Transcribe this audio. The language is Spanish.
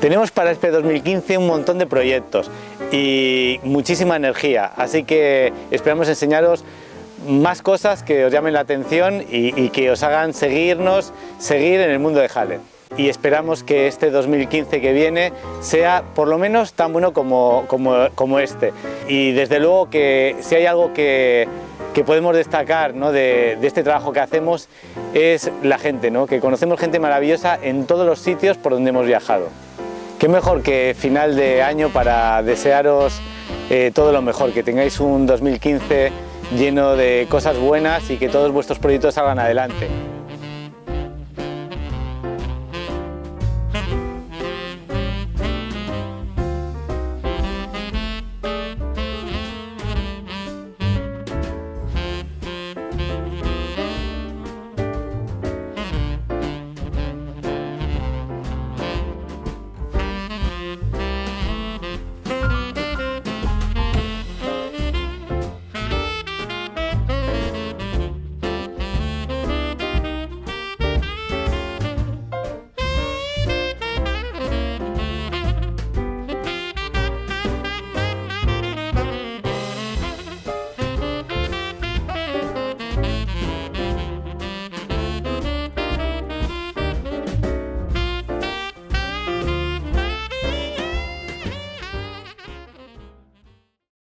Tenemos para este 2015 un montón de proyectos y muchísima energía, así que esperamos enseñaros más cosas que os llamen la atención y, que os hagan seguirnos, seguir en el mundo de Halle. Y esperamos que este 2015 que viene sea por lo menos tan bueno como, este. Y desde luego que si hay algo que, podemos destacar de, de, este trabajo que hacemos es la gente, ¿no? que conocemos gente maravillosa en todos los sitios por donde hemos viajado. Qué mejor que final de año para desearos eh, todo lo mejor, que tengáis un 2015 lleno de cosas buenas y que todos vuestros proyectos salgan adelante.